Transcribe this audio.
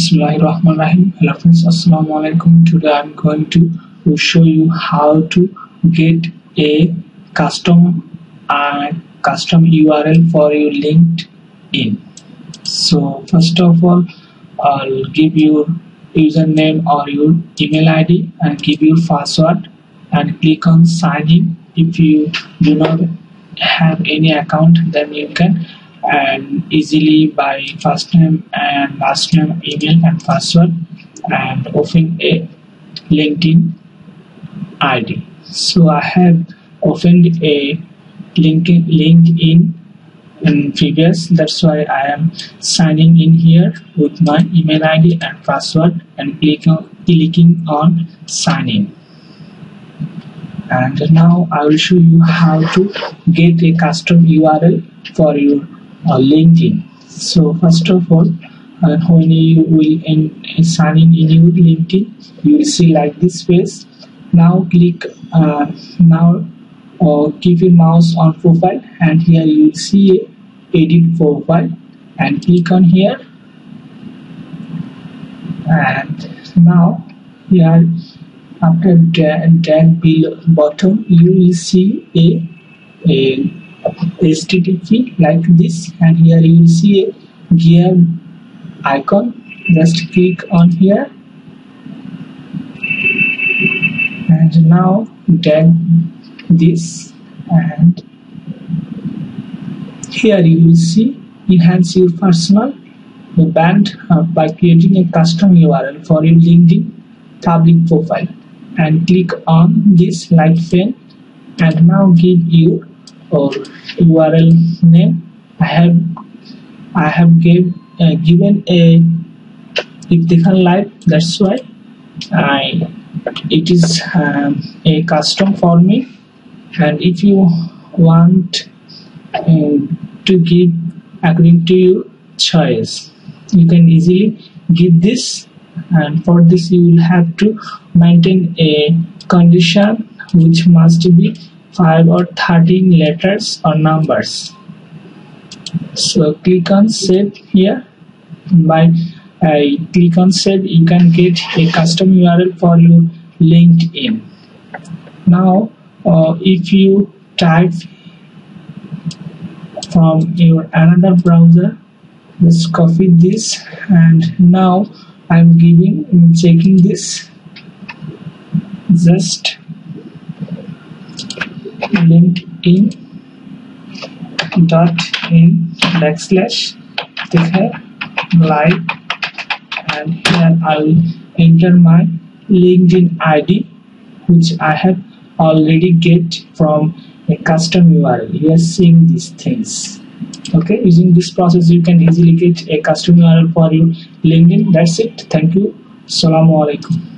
Bismillahirrahmanirrahim. Hello friends, Assalamu alaikum. Today I'm going to show you how to get a custom uh, custom URL for your LinkedIn. So first of all, I'll give your username or your email ID and give your password and click on sign in. If you do not have any account, then you can and easily by first name and last name email and password and open a linkedin id so i have opened a linkedin in previous. That's why i am signing in here with my email id and password and click on, clicking on sign in. And now i will show you how to get a custom url for your uh, LinkedIn. So first of all, uh, when you will in, in sign in in your LinkedIn, you will see like this page. Now click uh, now uh, keep your mouse on profile and here you will see edit profile and click on here and now here after drag, drag below bottom you will see a, a http like this and here you will see a gear icon. Just click on here. And now drag this and here you will see enhance your personal brand uh, by creating a custom URL for your LinkedIn public profile. And click on this light pen and now give your or url name i have i have gave uh, given a Iftekhar live that's why i it is um, a custom for me. And if you want um, to give according to your choice you can easily give this and for this you will have to maintain a condition which must be 5 or 13 letters or numbers. So click on save here. By uh, click on save you can get a custom url for your linkedin. Now uh, if you type from your another browser just copy this. And now i'm giving checking this. Just linkedin dot in backslash this here live and here I will enter my LinkedIn ID which I have already get from a custom URL you are seeing these things. Okay using this process you can easily get a custom URL for your LinkedIn. That's it. Thank you. Assalamu alaikum